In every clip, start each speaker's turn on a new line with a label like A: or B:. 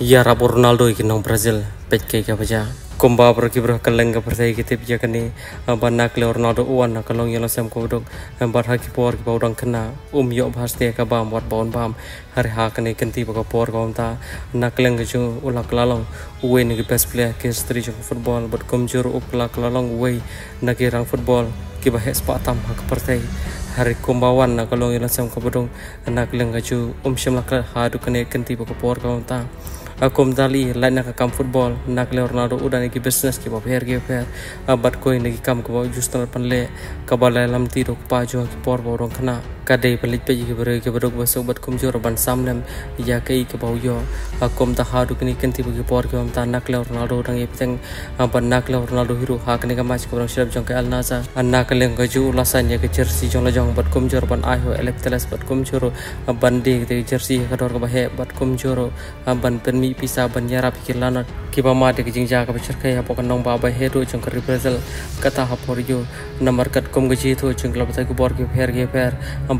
A: Ya rabu Ronaldo ikinong Brazil. Pet ke ka baja. Kumba pergi berah keleng ke pertai kita bija kini ban nak le Ronaldo uan nak kalong yang sem ko dok ban haki por ki kena. Um yo bahas te ka bam wat baun bam. Hari ha kene kenti baka por ka ta nak leng ke ju ulak lalong uwe ni best player ke history jong football. But kumjur up lak lalong uwe nak rang football. Ki bah spa tam ha ka pertai hari kumbawan nak kalong yang sem ko bodong nak leng ke ju um shim lak ha kene kenti baka por ka ta akum dali lain nak kam football nak le Ronaldo udah niki business ki bab her ge fer abat koi niki kam ko justal panle kabala lam ti rok pa jo ki por bo rong kadai pelit pe ki bere ki berok basok bat kum jor ban samlem ya ke bau yo. Akum ta hadu kini kenti bagi por ki ta nak le Ronaldo dang e piteng abat nak le Ronaldo hiru ha kini ka match ko rong shirab jong ka Al Nassr anak le ngaju ulasan ya ke jersey jong la jong bat kum jor ban ai ho electeles bat kum jor. Ban de jersey ka dor ka ba he bat kum jor. Ban pen mi pisa ban yara pikir lana. Kiba ma de jing ja ka bachar kai ha pokan nong ba ba he ro chung kari brazil kata ha por yo. Namar kat kom gaji to chung klab ta ku bor ke ba por ke ba om har ka landslide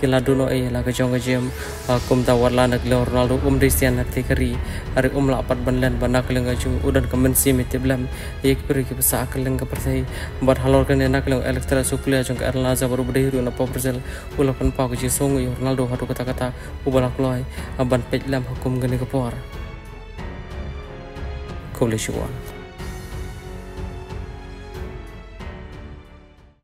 A: kila duno e la ka jong jem kum ta warla nak le ronaldo um risian hati kari hari um la pat banlan banak lenga ju udan kamen si mete blam ek peri ki basa akal lenga persai bar halor kan nak leng elektra suklia jong erla za baru bede hiru na poprsel ula pan pa ji song ronaldo hatu kata kata ubalak loy aban pej lam hukum gani Kau boleh